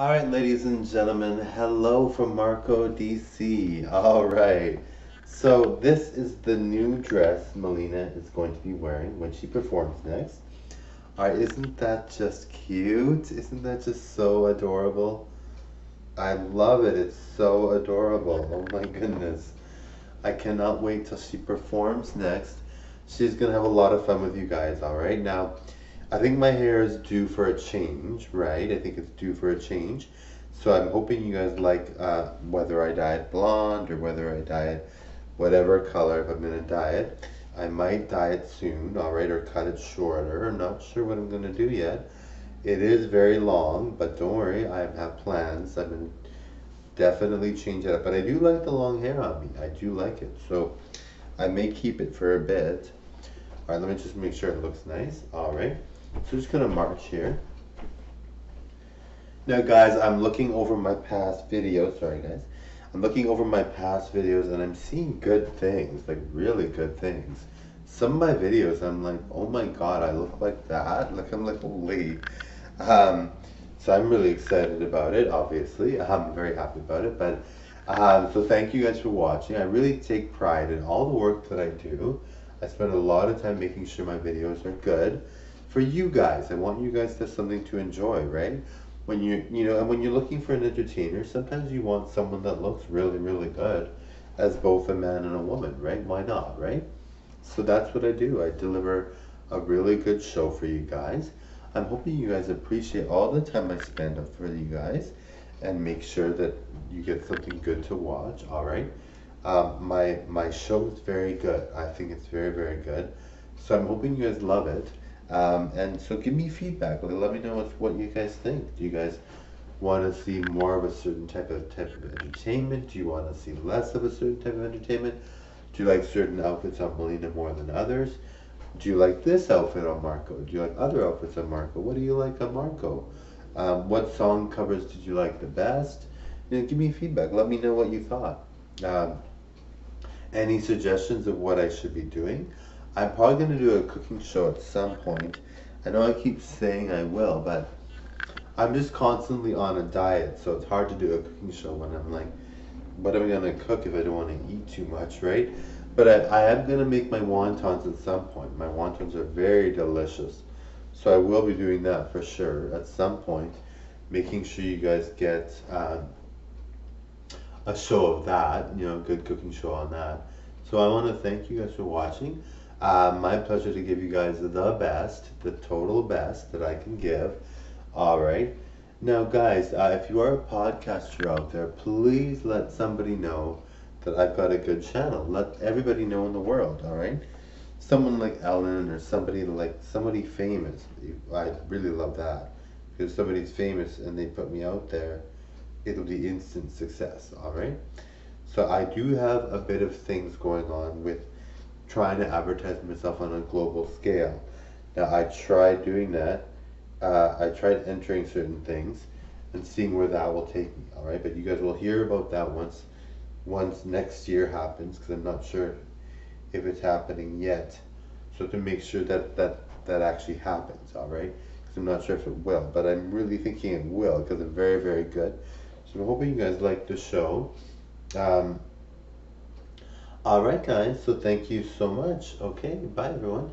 All right, ladies and gentlemen, hello from Marco DC. All right, so this is the new dress Mileena is going to be wearing when she performs next. All right, isn't that just cute? Isn't that just so adorable? I love it. It's so adorable. Oh my goodness. I cannot wait till she performs next. She's to have a lot of fun with you guys, all right? Now, I think my hair is due for a change, right? I think it's due for a change. So I'm hoping you guys like uh, whether I dye it blonde or whether I dye it whatever color if I'm going to dye it. I might dye it soon, all right, or cut it shorter. I'm not sure what I'm going to do yet. It is very long, but don't worry, I have plans. I'm going to definitely change it up. But I do like the long hair on me. I do like it. So I may keep it for a bit. All right, let me just make sure it looks nice. All right. So just gonna march here. Now guys, I'm looking over my past videos, sorry guys. I'm looking over my past videos and I'm seeing good things, like really good things. Some of my videos, I'm like, oh my god, I look like that? Like I'm like, holy. Um, so I'm really excited about it, obviously. I'm very happy about it, but um, so thank you guys for watching. I really take pride in all the work that I do. I spend a lot of time making sure my videos are good for you guys. I want you guys to have something to enjoy, right? When you you know, and when you're looking for an entertainer, sometimes you want someone that looks really, really good as both a man and a woman, right? Why not, right? So that's what I do. I deliver a really good show for you guys. I'm hoping you guys appreciate all the time I spend up for you guys and make sure that you get something good to watch, all right? Um, my, my show is very good. I think it's very, very good. So I'm hoping you guys love it. Um, and so give me feedback. let me know what, what you guys think. Do you guys want to see more of a certain type of type of entertainment? Do you want to see less of a certain type of entertainment? Do you like certain outfits on Mileena more than others? Do you like this outfit on Marco? Do you like other outfits on Marco? What do you like on Marco? Um, what song covers did you like the best? You know, give me feedback. Let me know what you thought. Um, any suggestions of what I should be doing? I'm probably going to do a cooking show at some point. I know I keep saying I will, but I'm just constantly on a diet, so it's hard to do a cooking show when I'm like, what am I going to cook if I don't want to eat too much, right? But I, I am going to make my wontons at some point. My wontons are very delicious. So I will be doing that for sure at some point, making sure you guys get um, a show of that, you know, a good cooking show on that. So I want to thank you guys for watching. Uh, my pleasure to give you guys the best, the total best that I can give. All right. Now, guys, uh, if you are a podcaster out there, please let somebody know that I've got a good channel. Let everybody know in the world. All right. Someone like Ellen or somebody like somebody famous. I really love that because somebody's famous and they put me out there. It'll be instant success. All right. So I do have a bit of things going on with trying to advertise myself on a global scale. Now, I tried doing that. Uh, I tried entering certain things and seeing where that will take me. All right, but you guys will hear about that once once next year happens because I'm not sure if it's happening yet. So to make sure that that that actually happens. All right, because I'm not sure if it will, but I'm really thinking it will because it's very very good. So I'm hoping you guys like the show. Um, all right, guys. So thank you so much. Okay. Bye, everyone.